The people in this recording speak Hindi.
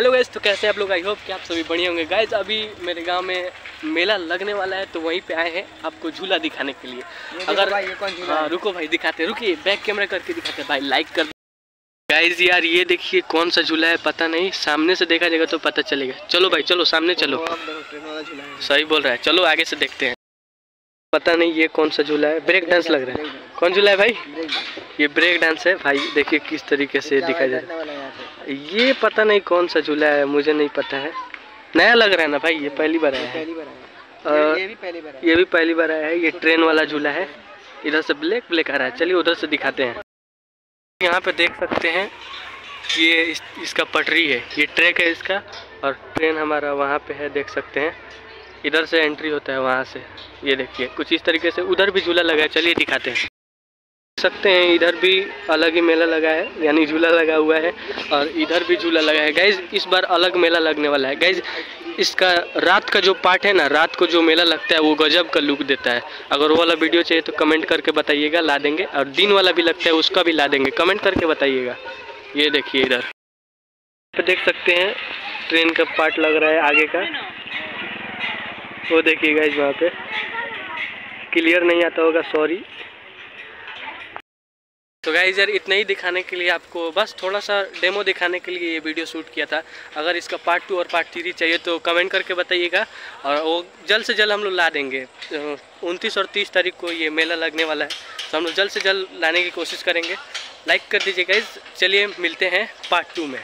हेलो गाइज़ तो कैसे आप लोग? आई होप कि आप सभी बढ़िया होंगे। गाइज़ अभी मेरे गाँव में मेला लगने वाला है तो वहीं पे आए हैं आपको झूला दिखाने के लिए। अगर भाई हाँ रुको भाई दिखाते रुकिए बैक कैमरा करके दिखाते भाई लाइक कर गाइज़ यार ये देखिए कौन सा झूला है पता नहीं। सामने से देखा जाएगा तो पता चलेगा। चलो भाई चलो सामने चलो। सही बोल रहा है। चलो आगे से देखते हैं। पता नहीं ये कौन सा झूला है। ब्रेक डांस लग रहा है। कौन झूला है भाई? ये ब्रेक डांस है। भाई देखिए किस तरीके से दिखाई पे? रहा है। ये पता नहीं कौन सा झूला है मुझे नहीं पता है। नया लग रहा है ना भाई ये पहली बार आया है। ये- भी पहली बार आया ये भी पहली बार आया है ये ट्रेन वाला झूला है। इधर से ब्लैक ब्लैक आ रहा है। चलिए उधर से दिखाते हैं। यहाँ पे देख सकते हैं ये इस, इसका पटरी है। ये ट्रैक है इसका और ट्रेन हमारा वहाँ पे है देख सकते हैं। इधर से एंट्री होता है वहाँ से। ये देखिए कुछ इस तरीके से उधर भी झूला लगा है। चलिए दिखाते हैं। सकते हैं, इधर भी अलग ही मेला लगा है, यानी झूला लगा हुआ है, और इधर भी झूला लगा है। गैज इस बार अलग मेला लगने वाला है। गैज इसका रात का जो पार्ट है ना, रात को जो मेला लगता है, वो गजब का लुक देता है। अगर वो वाला वीडियो चाहिए तो कमेंट करके बताइएगा, ला देंगे, और दिन वाला भी लगता है, उसका भी ला देंगे। कमेंट करके बताइएगा। ये देखिए इधर। तो देख सकते हैं, ट्रेन का पार्ट लग रहा है आगे का। वो देखिए गाइज़ वहाँ पे। क्लियर नहीं आता होगा सॉरी तो गाइज़ यार, इतना ही दिखाने के लिए आपको बस थोड़ा सा डेमो दिखाने के लिए ये वीडियो शूट किया था। अगर इसका पार्ट टू और पार्ट थ्री चाहिए तो कमेंट करके बताइएगा और वो जल्द से जल्द हम लोग ला देंगे। उनतीस और तीस तारीख को ये मेला लगने वाला है। तो हम लोग जल्द से जल्द लाने की कोशिश करेंगे। लाइक कर दीजिए गाइज़ चलिए मिलते हैं पार्ट टू में।